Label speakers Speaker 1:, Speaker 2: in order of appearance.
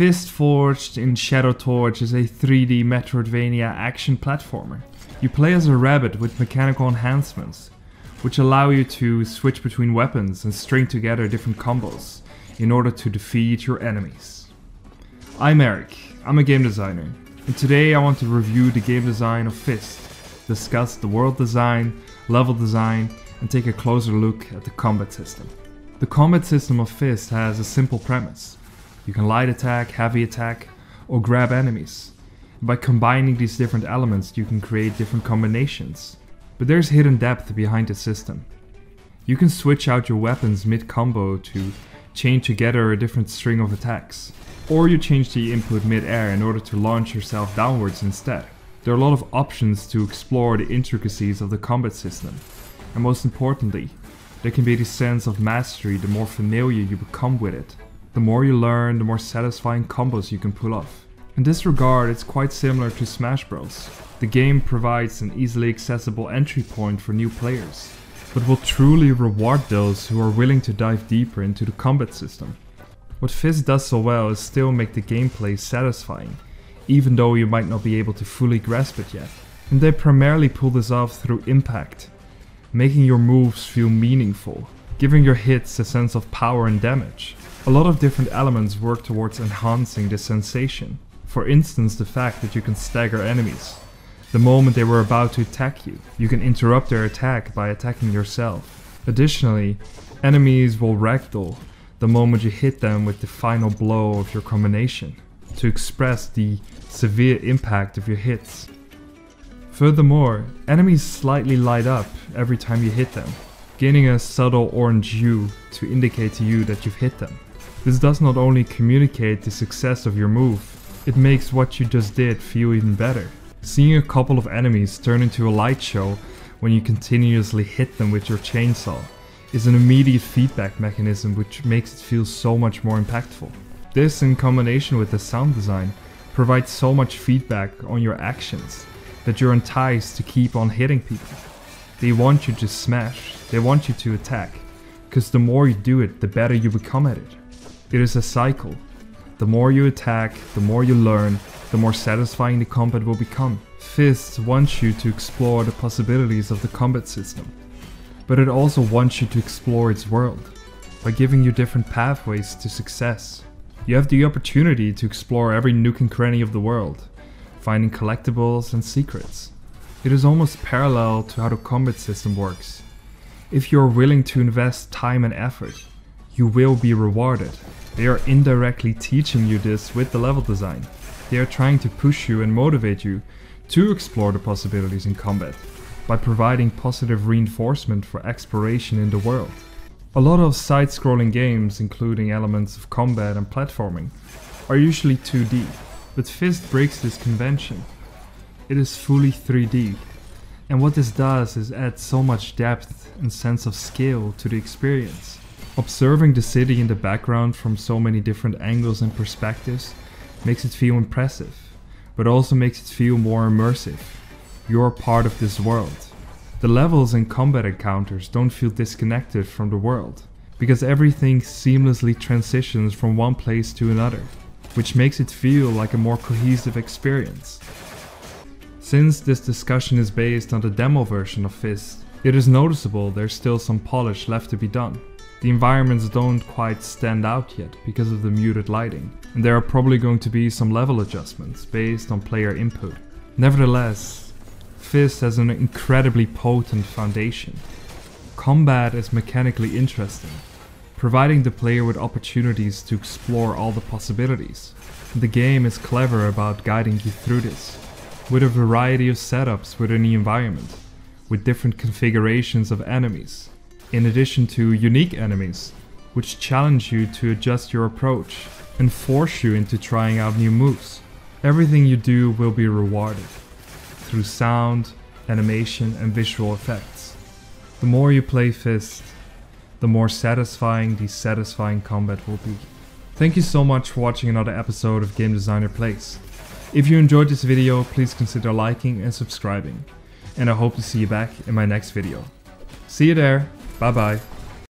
Speaker 1: Fist Forged in Shadow Torch is a 3D Metroidvania action platformer. You play as a rabbit with mechanical enhancements, which allow you to switch between weapons and string together different combos in order to defeat your enemies. I'm Eric, I'm a game designer, and today I want to review the game design of Fist, discuss the world design, level design, and take a closer look at the combat system. The combat system of Fist has a simple premise. You can light attack, heavy attack, or grab enemies. By combining these different elements, you can create different combinations. But there's hidden depth behind the system. You can switch out your weapons mid-combo to chain together a different string of attacks. Or you change the input mid-air in order to launch yourself downwards instead. There are a lot of options to explore the intricacies of the combat system. And most importantly, there can be the sense of mastery the more familiar you become with it. The more you learn, the more satisfying combos you can pull off. In this regard, it's quite similar to Smash Bros. The game provides an easily accessible entry point for new players, but will truly reward those who are willing to dive deeper into the combat system. What Fist does so well is still make the gameplay satisfying, even though you might not be able to fully grasp it yet. And they primarily pull this off through impact, making your moves feel meaningful, giving your hits a sense of power and damage. A lot of different elements work towards enhancing this sensation. For instance, the fact that you can stagger enemies. The moment they were about to attack you, you can interrupt their attack by attacking yourself. Additionally, enemies will ragdoll the moment you hit them with the final blow of your combination, to express the severe impact of your hits. Furthermore, enemies slightly light up every time you hit them, gaining a subtle orange hue to indicate to you that you've hit them. This does not only communicate the success of your move, it makes what you just did feel even better. Seeing a couple of enemies turn into a light show when you continuously hit them with your chainsaw is an immediate feedback mechanism which makes it feel so much more impactful. This in combination with the sound design provides so much feedback on your actions that you're enticed to keep on hitting people. They want you to smash, they want you to attack, because the more you do it, the better you become at it. It is a cycle. The more you attack, the more you learn, the more satisfying the combat will become. Fist wants you to explore the possibilities of the combat system, but it also wants you to explore its world by giving you different pathways to success. You have the opportunity to explore every nook and cranny of the world, finding collectibles and secrets. It is almost parallel to how the combat system works. If you are willing to invest time and effort, you will be rewarded. They are indirectly teaching you this with the level design. They are trying to push you and motivate you to explore the possibilities in combat by providing positive reinforcement for exploration in the world. A lot of side-scrolling games, including elements of combat and platforming, are usually 2D, but Fist breaks this convention. It is fully 3D, and what this does is add so much depth and sense of scale to the experience. Observing the city in the background from so many different angles and perspectives makes it feel impressive, but also makes it feel more immersive. You're part of this world. The levels and combat encounters don't feel disconnected from the world, because everything seamlessly transitions from one place to another, which makes it feel like a more cohesive experience. Since this discussion is based on the demo version of Fist, it is noticeable there's still some polish left to be done. The environments don't quite stand out yet because of the muted lighting, and there are probably going to be some level adjustments based on player input. Nevertheless, Fist has an incredibly potent foundation. Combat is mechanically interesting, providing the player with opportunities to explore all the possibilities. The game is clever about guiding you through this, with a variety of setups within the environment, with different configurations of enemies, in addition to unique enemies, which challenge you to adjust your approach and force you into trying out new moves. Everything you do will be rewarded through sound, animation, and visual effects. The more you play Fist, the more satisfying the satisfying combat will be. Thank you so much for watching another episode of Game Designer Plays. If you enjoyed this video, please consider liking and subscribing. And I hope to see you back in my next video. See you there, bye bye.